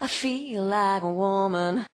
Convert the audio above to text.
I feel like a woman.